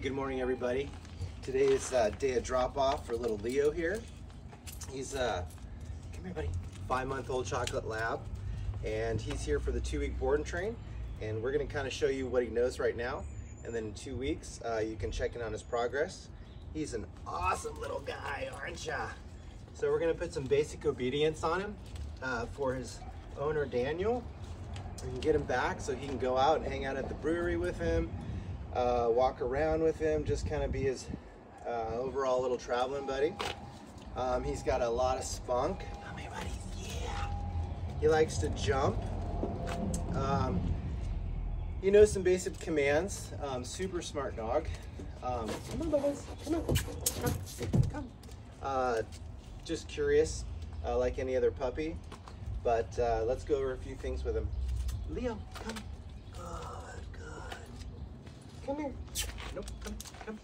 good morning everybody. Today is uh, day of drop off for little Leo here. He's uh, come here buddy, five month old chocolate lab and he's here for the two week board and train and we're gonna kind of show you what he knows right now and then in two weeks uh, you can check in on his progress. He's an awesome little guy, aren't ya? So we're gonna put some basic obedience on him uh, for his owner Daniel. We can get him back so he can go out and hang out at the brewery with him, uh, walk around with him, just kind of be his uh, overall little traveling buddy. Um, he's got a lot of spunk. Come here, buddy. Yeah. He likes to jump. Um, he knows some basic commands. Um, super smart dog. Um, come on, Bubbles. Come on. Come. Come. Uh, just curious, uh, like any other puppy. But uh, let's go over a few things with him. Leo, come. Come here. Nope, come, come.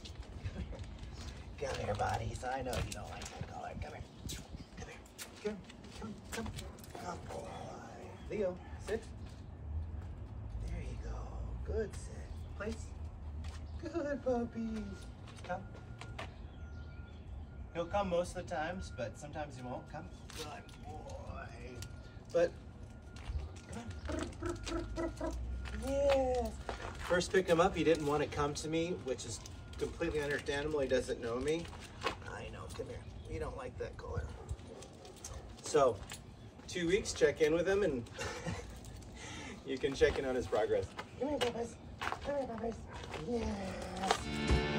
Come here, buddies. I know you don't like that color. Come here. Come here. Come, come, come. Good boy. Leo, sit. There you go. Good sit. Place. Good puppies. Come. He'll come most of the times, but sometimes he won't. Come. Good boy. But Yes. First picked him up, he didn't want to come to me, which is completely understandable. He doesn't know me. I know, come here. We don't like that color. So, two weeks, check in with him and you can check in on his progress. Come here, Bubba's. Come here. Yes.